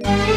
اقفل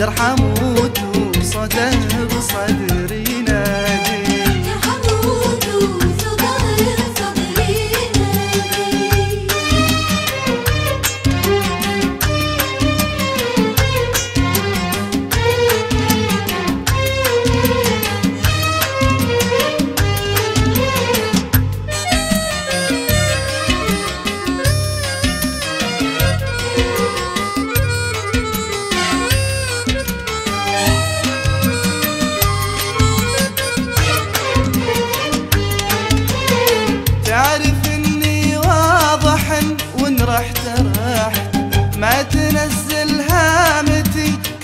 جرح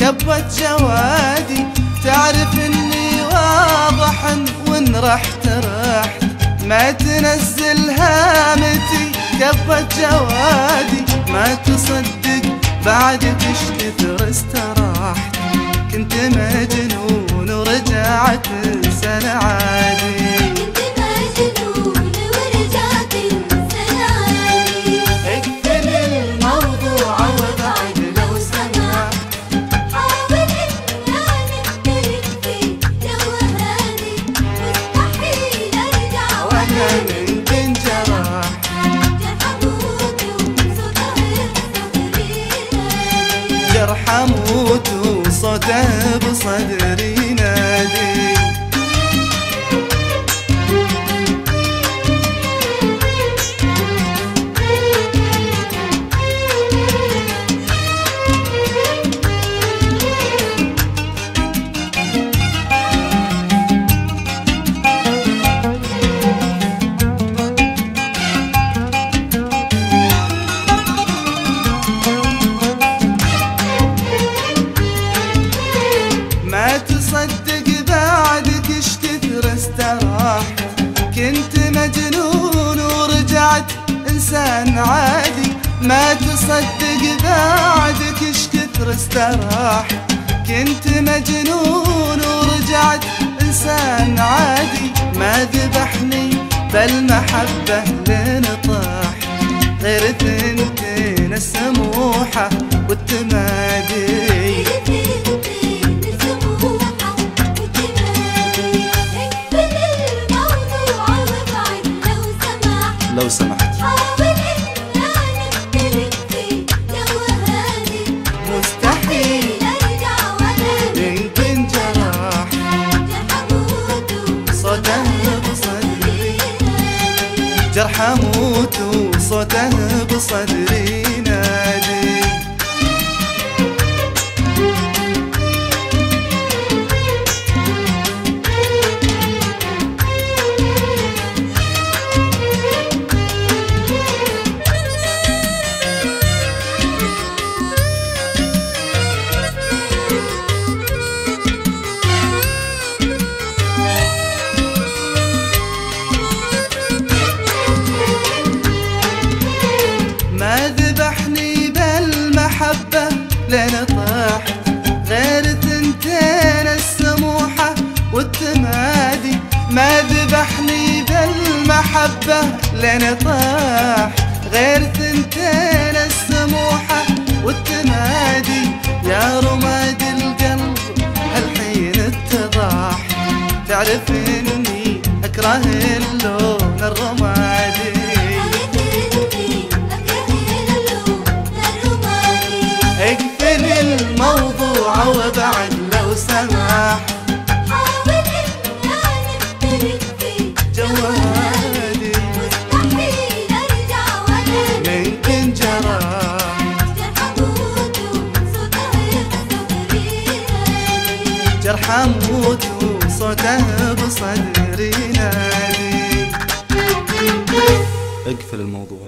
كبت جوادي تعرف إني واضح وإن رحت رحت ما تنزل هامتي كبت جوادي. ما تصدق بعدك إيش كثر استراحت كنت مجنون ورجعت سنة عادي. جرح أموت وصوته بصدري نادي. إنسان عادي ما تصدق بعدك إيش كثر استراحت كنت مجنون ورجعت إنسان عادي ما ذبحني بالمحبة لين طاح غير ثنتين السموحة والتمادي. لو سمحت. جرح أموت وصوته بصدري. ما ذبحني بالمحبة لين طاح. غير ثنتين السموحة والتمادي. يا رماد بصدري نادي. اقفل الموضوع.